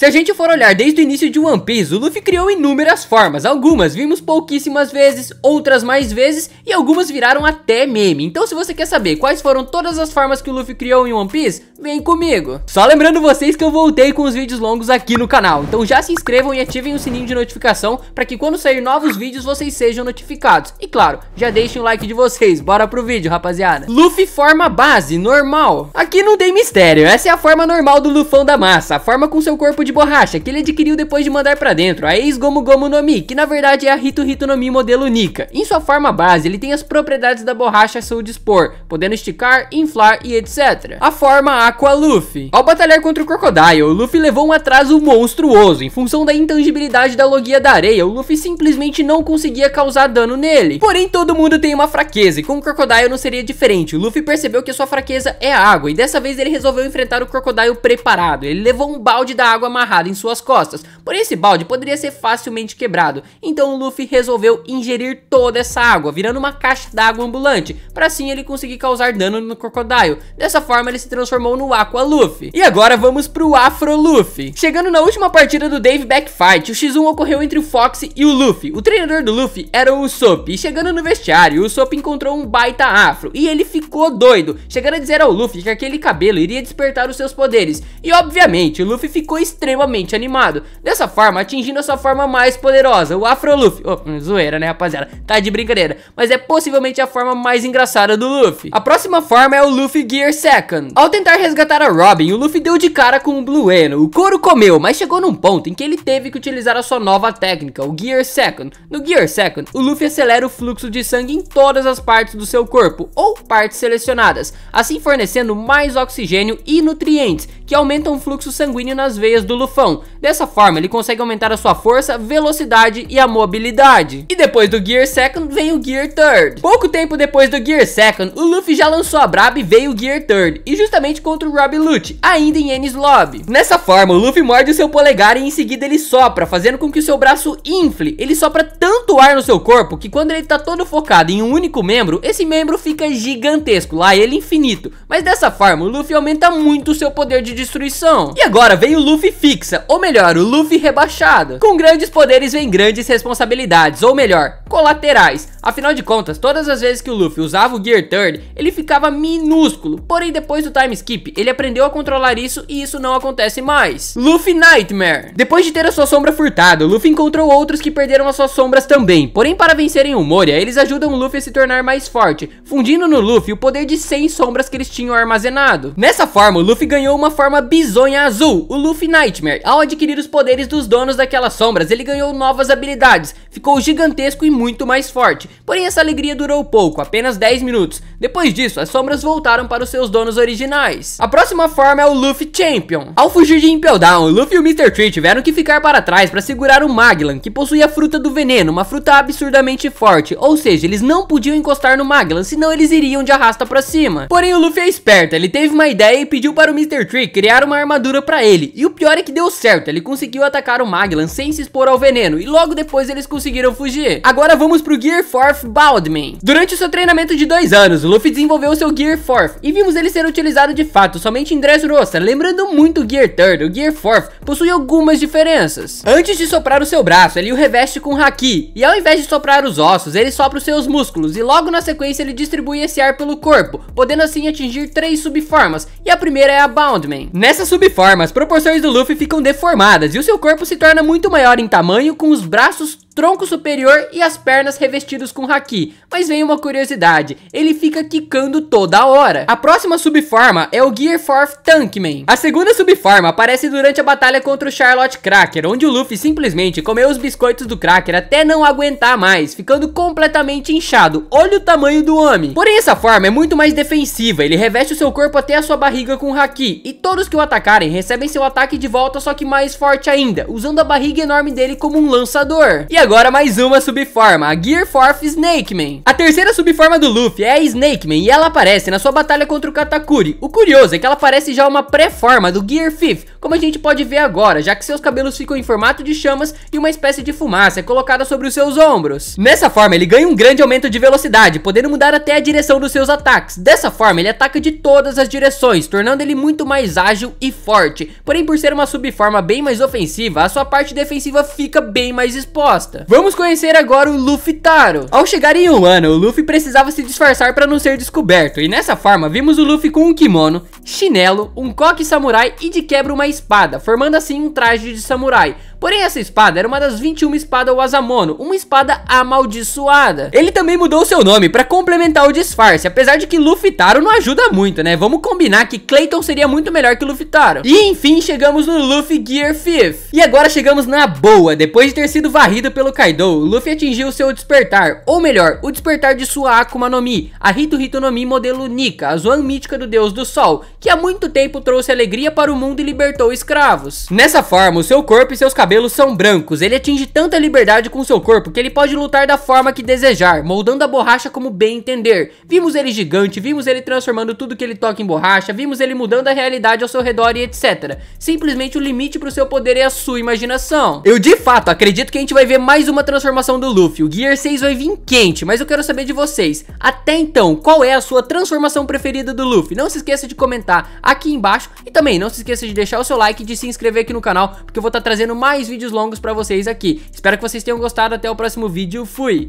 Se a gente for olhar desde o início de One Piece, o Luffy criou inúmeras formas. Algumas vimos pouquíssimas vezes, outras mais vezes e algumas viraram até meme. Então se você quer saber quais foram todas as formas que o Luffy criou em One Piece, vem comigo. Só lembrando vocês que eu voltei com os vídeos longos aqui no canal. Então já se inscrevam e ativem o sininho de notificação para que quando sair novos vídeos vocês sejam notificados. E claro, já deixem o like de vocês. Bora pro vídeo, rapaziada. Luffy forma base, normal. Aqui não tem mistério, essa é a forma normal do Lufão da massa, a forma com seu corpo de borracha, que ele adquiriu depois de mandar pra dentro a ex-Gomu Gomu no Mi, que na verdade é a Hito Hito no Mi modelo Nika. Em sua forma base, ele tem as propriedades da borracha a seu dispor, podendo esticar, inflar e etc. A forma Aqua Luffy. Ao batalhar contra o Crocodile, o Luffy levou um atraso monstruoso. Em função da intangibilidade da logia da areia, o Luffy simplesmente não conseguia causar dano nele. Porém, todo mundo tem uma fraqueza, e com o Crocodile não seria diferente. O Luffy percebeu que sua fraqueza é a água, e dessa vez ele resolveu enfrentar o Crocodile preparado. Ele levou um balde da água amarrado em suas costas, porém esse balde poderia ser facilmente quebrado. Então o Luffy resolveu ingerir toda essa água, virando uma caixa d'água ambulante, para assim ele conseguir causar dano no Crocodile. Dessa forma ele se transformou no Aqua Luffy. E agora vamos pro Afro Luffy. Chegando na última partida do Dave Backfight, o X1 ocorreu entre o Fox e o Luffy. O treinador do Luffy era o Usopp, e chegando no vestiário, o Usopp encontrou um baita afro, e ele ficou doido, chegando a dizer ao Luffy que aquele cabelo iria despertar os seus poderes. E obviamente, o Luffy ficou extremamente animado, dessa forma atingindo a sua forma mais poderosa, o Afro Luffy. Oh, zoeira, né, rapaziada? Tá de brincadeira, mas é possivelmente a forma mais engraçada do Luffy. A próxima forma é o Luffy Gear Second. Ao tentar resgatar a Robin, o Luffy deu de cara com o Blue Eno. O couro comeu, mas chegou num ponto em que ele teve que utilizar a sua nova técnica, o Gear Second. No Gear Second, o Luffy acelera o fluxo de sangue em todas as partes do seu corpo, ou partes selecionadas, assim fornecendo mais oxigênio e nutrientes, que aumentam o fluxo sanguíneo nas veias do Lufão. Dessa forma, ele consegue aumentar a sua força, velocidade e a mobilidade. E depois do Gear Second, vem o Gear Third. Pouco tempo depois do Gear Second, o Luffy já lançou a braba e veio o Gear Third, e justamente contra o Rob Lute, ainda em Ennis Lobby. Nessa forma, o Luffy morde o seu polegar e em seguida ele sopra, fazendo com que o seu braço infle. Ele sopra tanto ar no seu corpo que quando ele tá todo focado em um único membro, esse membro fica gigantesco, lá ele infinito. Mas dessa forma, o Luffy aumenta muito o seu poder de destruição. E agora vem o Luffy fixa, ou melhor, o Luffy rebaixado. Com grandes poderes vem grandes responsabilidades, ou melhor, colaterais. Afinal de contas, todas as vezes que o Luffy usava o Gear Third, ele ficava minúsculo. Porém, depois do time skip, ele aprendeu a controlar isso e isso não acontece mais. Luffy Nightmare. Depois de ter a sua sombra furtada, Luffy encontrou outros que perderam as suas sombras também. Porém, para vencerem o Moria, eles ajudam o Luffy a se tornar mais forte, fundindo no Luffy o poder de 100 sombras que eles tinham armazenado. Nessa forma, o Luffy ganhou uma forma bizonha azul, o Luffy Nightmare. Ao adquirir os poderes dos donos daquelas sombras, ele ganhou novas habilidades, ficou gigantesco e muito mais forte. Porém, essa alegria durou pouco, apenas 10 minutos. Depois disso, as sombras voltaram para os seus donos originais. A próxima forma é o Luffy Champion. Ao fugir de Impel Down, o Luffy e o Mr. Tree tiveram que ficar para trás para segurar o Magellan, que possuía a fruta do veneno, uma fruta absurdamente forte. Ou seja, eles não podiam encostar no Magellan, senão eles iriam de arrasta para cima. Porém, o Luffy é esperto, ele teve uma ideia e pediu para o Mr. Tree criar uma armadura para ele. E o pior é que deu certo, ele conseguiu atacar o Magellan sem se expor ao veneno, e logo depois eles conseguiram fugir. Agora vamos pro Gear 4 Baldman. Durante o seu treinamento de dois anos, o Luffy desenvolveu seu Gear 4 e vimos ele ser utilizado de fato somente em Dressrosa, lembrando muito o Gear 3 o Gear 4 possui algumas diferenças. Antes de soprar o seu braço, ele o reveste com Haki, e ao invés de soprar os ossos, ele sopra os seus músculos, e logo na sequência ele distribui esse ar pelo corpo, podendo assim atingir três subformas, e a primeira é a Boundman. Nessa subforma, as proporções do Luffy ficam deformadas, e o seu corpo se torna muito maior em tamanho, com os braços tronco superior e as pernas revestidos com haki. Mas vem uma curiosidade, ele fica quicando toda hora. A próxima subforma é o Gear 4 Tankman. A segunda subforma aparece durante a batalha contra o Charlotte Cracker, onde o Luffy simplesmente comeu os biscoitos do Cracker até não aguentar mais, ficando completamente inchado. Olha o tamanho do homem. Porém, essa forma é muito mais defensiva, ele reveste o seu corpo até a sua barriga com haki, e todos que o atacarem recebem seu ataque de volta, só que mais forte ainda, usando a barriga enorme dele como um lançador. E agora mais uma subforma, a Gear Force Snakeman. A terceira subforma do Luffy é a Snakeman e ela aparece na sua batalha contra o Katakuri. O curioso é que ela parece já uma pré-forma do Gear Fifth, como a gente pode ver agora, já que seus cabelos ficam em formato de chamas e uma espécie de fumaça é colocada sobre os seus ombros. Nessa forma, ele ganha um grande aumento de velocidade, podendo mudar até a direção dos seus ataques. Dessa forma, ele ataca de todas as direções, tornando ele muito mais ágil e forte. Porém, por ser uma subforma bem mais ofensiva, a sua parte defensiva fica bem mais exposta. Vamos conhecer agora o Luffy Taro. Ao chegar em um ano, o Luffy precisava se disfarçar para não ser descoberto, e nessa forma, vimos o Luffy com um kimono, chinelo, um coque samurai e de quebra uma espada, formando assim um traje de samurai. Porém, essa espada era uma das 21 espadas Wasamono, uma espada amaldiçoada. Ele também mudou seu nome para complementar o disfarce, apesar de que Luffy Taro não ajuda muito, né? Vamos combinar que Clayton seria muito melhor que Luffy Taro. E enfim, chegamos no Luffy Gear 5. E agora chegamos na boa, depois de ter sido varrido pelo Kaido, Luffy atingiu seu despertar, ou melhor, o despertar de sua Akuma no Mi, a Hito Hito no Mi modelo Nika, a Zoan mítica do deus do sol, que há muito tempo trouxe alegria para o mundo e libertou escravos. Nessa forma, o seu corpo e seus cabelos cabelos são brancos. Ele atinge tanta liberdade com seu corpo que ele pode lutar da forma que desejar, moldando a borracha como bem entender. Vimos ele gigante, vimos ele transformando tudo que ele toca em borracha, vimos ele mudando a realidade ao seu redor e etc. Simplesmente o limite para o seu poder é a sua imaginação. Eu de fato acredito que a gente vai ver mais uma transformação do Luffy. O Gear 6 vai vir quente, mas eu quero saber de vocês. Até então, qual é a sua transformação preferida do Luffy? Não se esqueça de comentar aqui embaixo e também não se esqueça de deixar o seu like e de se inscrever aqui no canal, porque eu vou estar trazendo mais vídeos longos pra vocês aqui. Espero que vocês tenham gostado, até o próximo vídeo, fui!